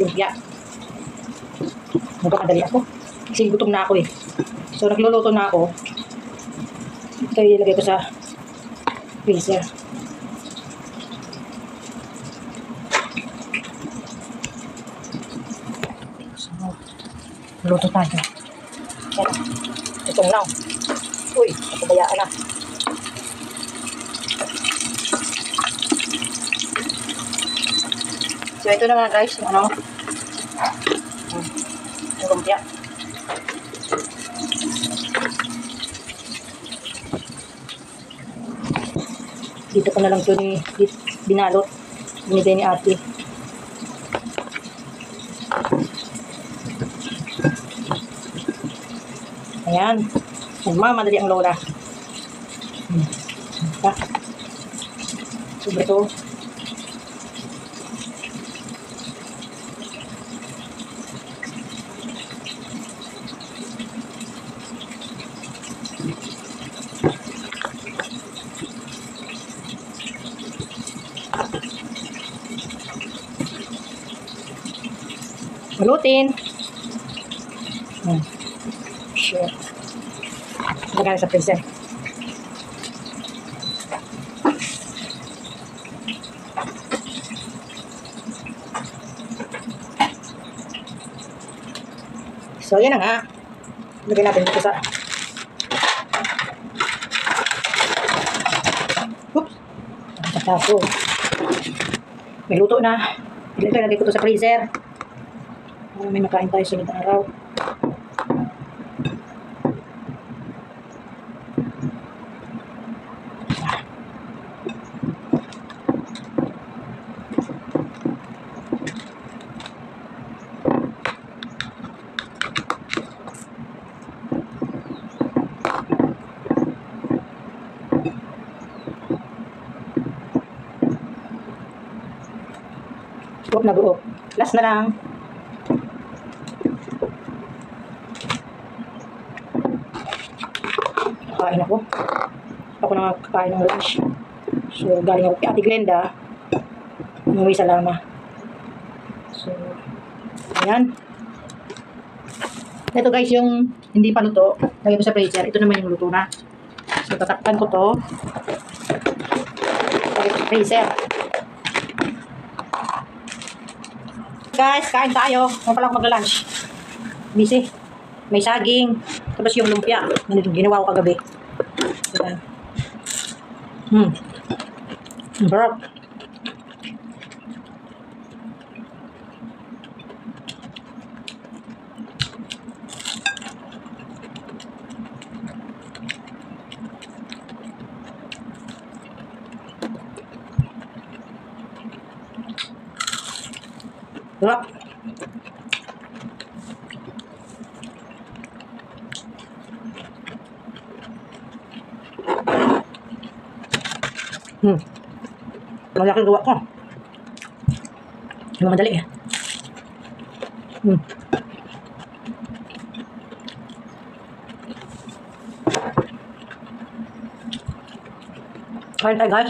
lumpia. Magkamadali ako. Kasi gutom na ako eh. So, nagluluto na ako. Ito ilagay ko sa freezer. So, luto tayo. Yan. Itong now. Uy, napabayaan na. So, ito na nga guys, yung ano, yung lumpia. Dito ko na lang ito ni binalot. Binigay ni ate. Ayan. Nagmamadali ang lola. Hmm. To. Malutin. Hmm. Sure. Lagay sa freezer. So, yan na nga. Lagay natin dito sa... Oops! Sa taso. May luto na. Ito, lagay ko to sa freezer. Para may makain tayo sunod araw. Guop na guop. Last na lang. Kain ako. Ako na kakain ng lunch. So, galing ako kay Ate Glenda. Umuwi sa Lama. So, ayan. Ito guys, yung hindi pa luto. Lagay ko sa freezer. Ito naman yung luto na. So, tatakpan ko to. Lagay ko sa freezer. Guys, kain tayo. Mga pala ako magla-lunch. Busy. May saging. Tapos yung lumpia. Yung ginawa ko kagabi. Hmm. Sarap. Sarap. Hmm. Malaki gawa ko. Mo madali eh. Hmm. Kain tayo guys.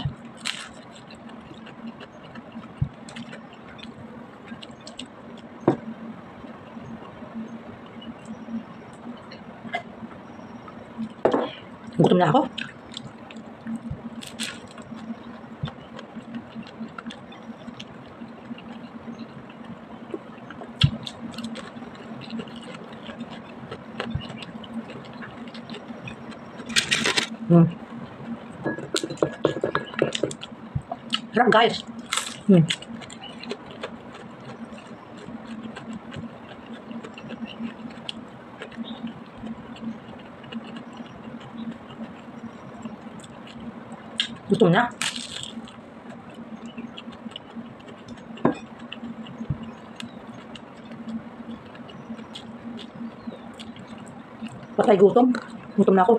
Gutom na ako. Hmm. Sarap guys. Hmm. Gusto mo na? Patay gutom. Gutom na ako.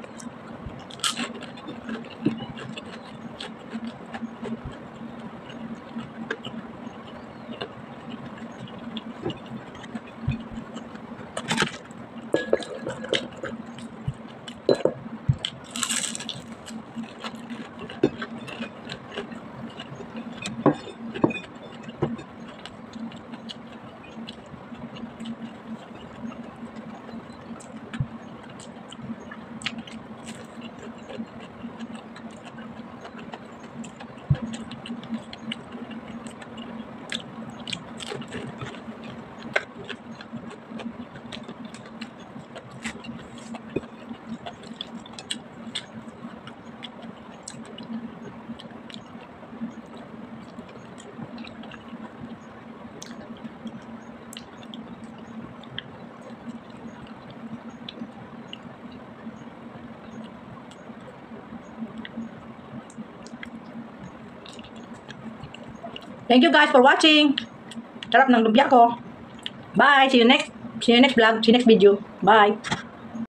Thank you guys for watching. Sarap ng lumpia ko. Bye. See you next. See you next vlog. See you next video. Bye.